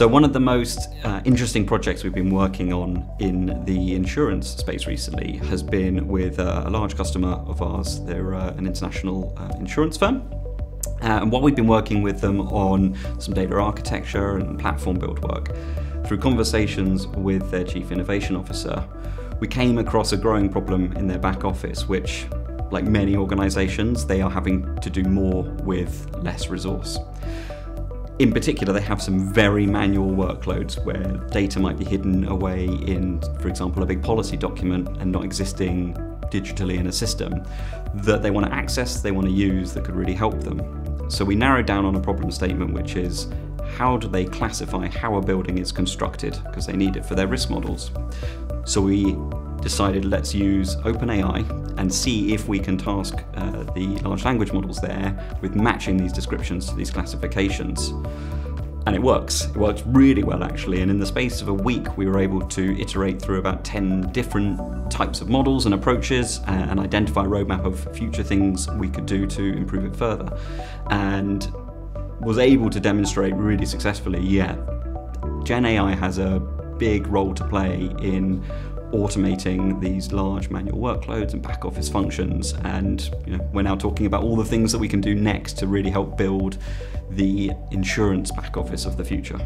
So, one of the most uh, interesting projects we've been working on in the insurance space recently has been with uh, a large customer of ours. They're uh, an international uh, insurance firm. Uh, and what we've been working with them on some data architecture and platform build work. Through conversations with their chief innovation officer, we came across a growing problem in their back office, which, like many organizations, they are having to do more with less resource. In particular, they have some very manual workloads where data might be hidden away in, for example, a big policy document and not existing digitally in a system that they want to access, they want to use, that could really help them. So we narrowed down on a problem statement, which is how do they classify how a building is constructed because they need it for their risk models. So we decided let's use OpenAI and see if we can task uh, the large language models there with matching these descriptions to these classifications. And it works. It works really well actually. And in the space of a week, we were able to iterate through about 10 different types of models and approaches and identify a roadmap of future things we could do to improve it further. And was able to demonstrate really successfully, yeah, Gen AI has a big role to play in automating these large manual workloads and back office functions. And you know, we're now talking about all the things that we can do next to really help build the insurance back office of the future.